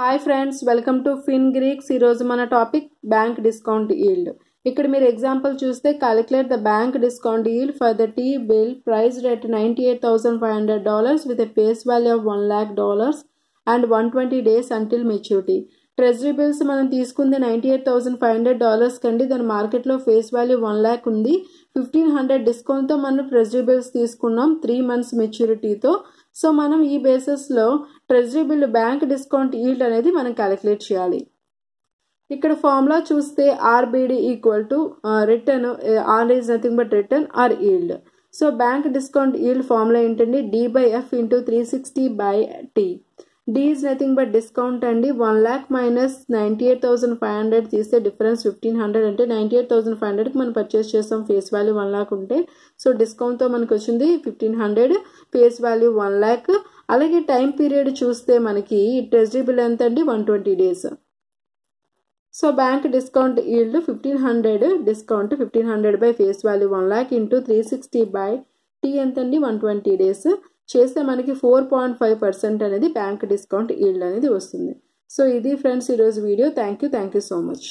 Hi friends welcome to Fin Greeks. ఈరోజు మన topic bank discount yield. ఇక్కడ మీరు ఎగ్జాంపుల్ చూస్తే calculate the bank discount yield for the T bill price rate ninety eight thousand five hundred dollars with a face value of one lakh dollars and one twenty days until maturity treasury bills మనం తీసుకుంది ninety eight thousand five hundred dollars కండి దాని మార్కెట్లో face value one lakh ఉంది. Fifteen hundred డిస్కౌంట్తో మనం treasury bills తీసుకున్నాం. Three months మెచ్యూరిటీతో సో మనం ఈ బేసిస్లో treasury bill bank discount yield అనేది మనం క్యాలిక్యులేట్ చేయాలి. ఇక్కడ ఫార్ములా చూస్తే RBD equal to return R is nothing but return R yield so bank discount yield formula ఏంటండి? D by F into three sixty by T D is nothing but discount అండి. One lakh minus ninety eight thousand five hundred తీస్తే difference fifteen hundred అంటే ninety eight thousand five హండ్రెడ్కి మనం purchase చేస్తాం. Face value one lakh ఉంటే. So డిస్కౌంట్తో మనకు వచ్చింది fifteen hundred face value one lakh అలాగే టైం పీరియడ్ చూస్తే మనకి ట్రెజరీ బిల్ ఎంత అండి one twenty days so bank discount yield fifteen hundred discount fifteen hundred by face value one lakh into three sixty by T ఎంత అండి one twenty days చేస్తే మనకి four point five percent అనేది bank discount yield అనేది వస్తుంది. So ఇది friends ఈరోజు video thank you thank you so much